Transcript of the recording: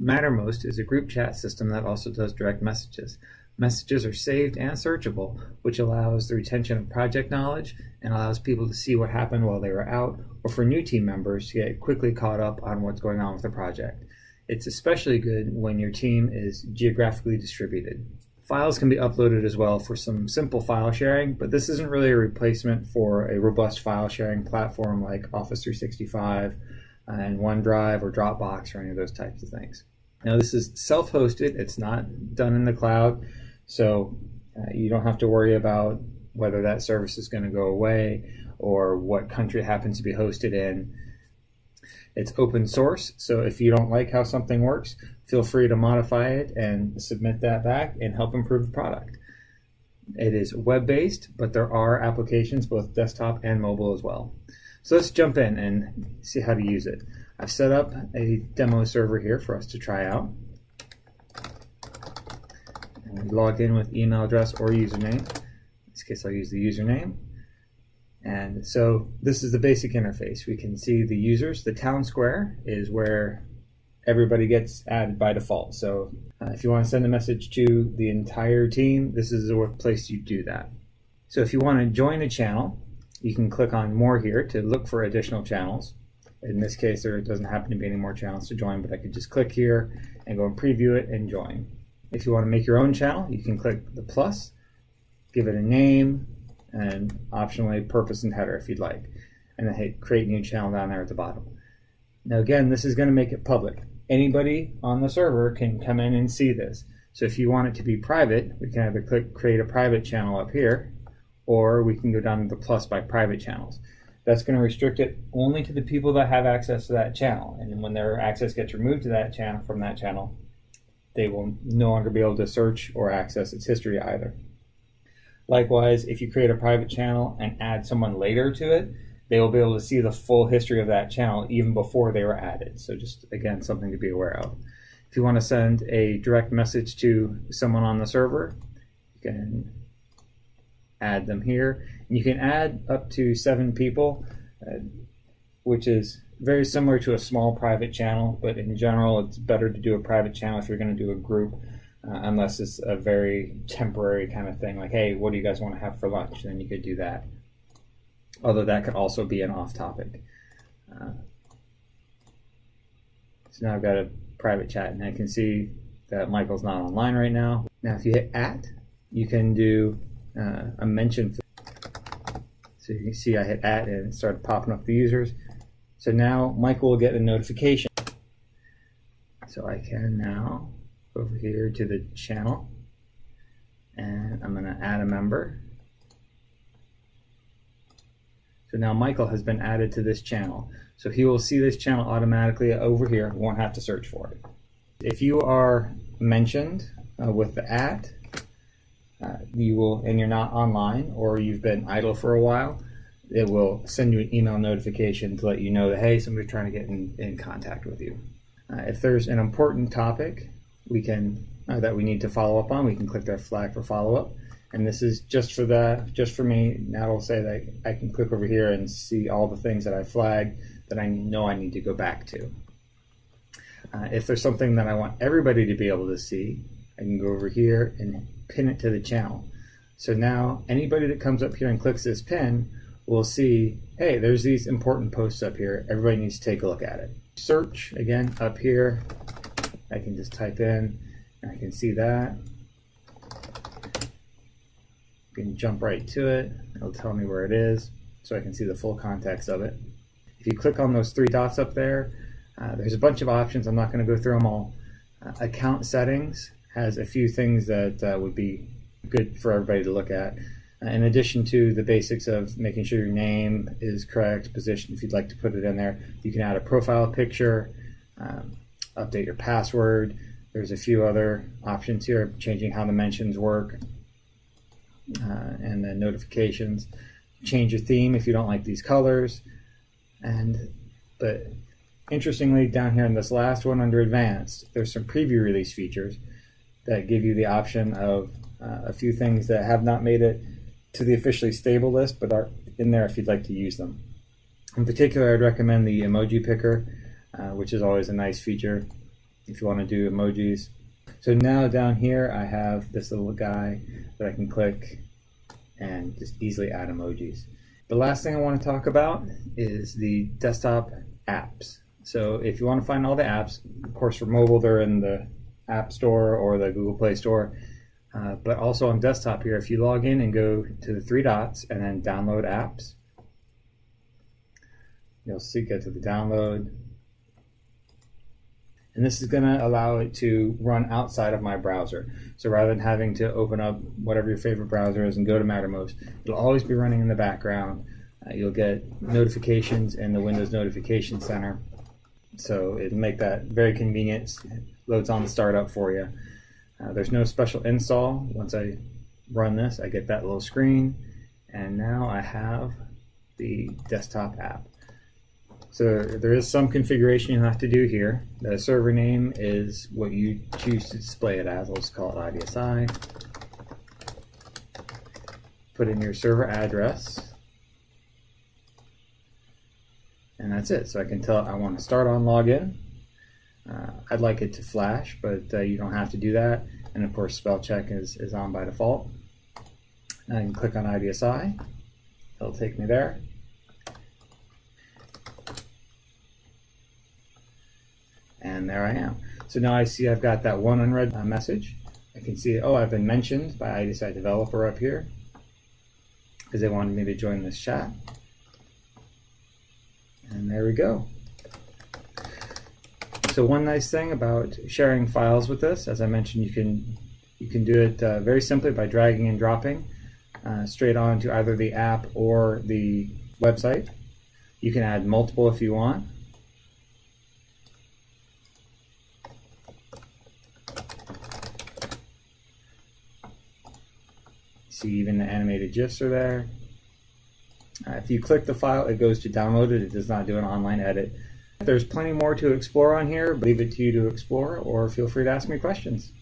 Mattermost is a group chat system that also does direct messages. Messages are saved and searchable, which allows the retention of project knowledge and allows people to see what happened while they were out, or for new team members to get quickly caught up on what's going on with the project. It's especially good when your team is geographically distributed. Files can be uploaded as well for some simple file sharing, but this isn't really a replacement for a robust file sharing platform like Office 365 and OneDrive or Dropbox or any of those types of things. Now this is self-hosted, it's not done in the cloud, so uh, you don't have to worry about whether that service is going to go away or what country it happens to be hosted in. It's open source, so if you don't like how something works, feel free to modify it and submit that back and help improve the product. It is web-based, but there are applications, both desktop and mobile as well. So let's jump in and see how to use it. I've set up a demo server here for us to try out. And we log in with email address or username. In this case, I'll use the username. And so this is the basic interface. We can see the users. The town square is where everybody gets added by default. So uh, if you want to send a message to the entire team, this is the place you do that. So if you want to join a channel, you can click on more here to look for additional channels. In this case, there doesn't happen to be any more channels to join, but I could just click here and go and preview it and join. If you want to make your own channel, you can click the plus, give it a name, and optionally purpose and header if you'd like. And then hit create new channel down there at the bottom. Now again, this is going to make it public. Anybody on the server can come in and see this. So if you want it to be private, we can either click create a private channel up here or we can go down to the plus by private channels. That's going to restrict it only to the people that have access to that channel. And when their access gets removed to that channel from that channel, they will no longer be able to search or access its history either. Likewise, if you create a private channel and add someone later to it, they will be able to see the full history of that channel even before they were added. So just again, something to be aware of. If you want to send a direct message to someone on the server, you can add them here. And you can add up to seven people, uh, which is very similar to a small private channel, but in general, it's better to do a private channel if you're going to do a group, uh, unless it's a very temporary kind of thing, like, hey, what do you guys want to have for lunch? Then you could do that. Although that could also be an off topic. Uh, so now I've got a private chat, and I can see that Michael's not online right now. Now, if you hit at, you can do uh, a mention. So you can see I hit at and it started popping up the users. So now Michael will get a notification. So I can now go over here to the channel and I'm going to add a member. So now Michael has been added to this channel. So he will see this channel automatically over here, won't have to search for it. If you are mentioned uh, with the at, uh, you will, and you're not online or you've been idle for a while, it will send you an email notification to let you know that hey, somebody's trying to get in, in contact with you. Uh, if there's an important topic we can uh, that we need to follow up on, we can click that flag for follow up. And this is just for that, just for me. Now it'll say that I can click over here and see all the things that I flagged that I know I need to go back to. Uh, if there's something that I want everybody to be able to see, I can go over here and pin it to the channel. So now anybody that comes up here and clicks this pin will see, hey, there's these important posts up here. Everybody needs to take a look at it. Search, again, up here. I can just type in, and I can see that. I can jump right to it. It'll tell me where it is, so I can see the full context of it. If you click on those three dots up there, uh, there's a bunch of options. I'm not going to go through them all. Uh, account settings has a few things that uh, would be good for everybody to look at. Uh, in addition to the basics of making sure your name is correct, position, if you'd like to put it in there, you can add a profile picture, um, update your password. There's a few other options here, changing how the mentions work, uh, and then notifications. Change your theme if you don't like these colors, and but interestingly, down here in this last one under advanced, there's some preview release features that give you the option of uh, a few things that have not made it to the officially stable list, but are in there if you'd like to use them. In particular, I'd recommend the emoji picker, uh, which is always a nice feature. if you want to do emojis. So now down here I have this little guy that I can click and just easily add emojis. The last thing I want to talk about is the desktop apps. So if you want to find all the apps, of course for mobile they're in the App Store or the Google Play Store. Uh, but also on desktop here, if you log in and go to the three dots and then download apps, you'll see get to the download. And this is going to allow it to run outside of my browser. So rather than having to open up whatever your favorite browser is and go to Mattermost, it'll always be running in the background. Uh, you'll get notifications in the Windows Notification Center. So it'll make that very convenient. Loads on the startup for you. Uh, there's no special install. Once I run this, I get that little screen, and now I have the desktop app. So there is some configuration you have to do here. The server name is what you choose to display it as. Let's call it IDSI. Put in your server address. And that's it. So I can tell I want to start on login. Uh, I'd like it to flash, but uh, you don't have to do that. And of course, spell check is, is on by default. I can click on IDSI. It'll take me there. And there I am. So now I see I've got that one unread uh, message. I can see, oh, I've been mentioned by IDSI developer up here because they wanted me to join this chat. And there we go. So one nice thing about sharing files with this, as I mentioned, you can you can do it uh, very simply by dragging and dropping uh, straight onto either the app or the website. You can add multiple if you want. See even the animated GIFs are there. Uh, if you click the file, it goes to download it. It does not do an online edit. There's plenty more to explore on here. Leave it to you to explore or feel free to ask me questions.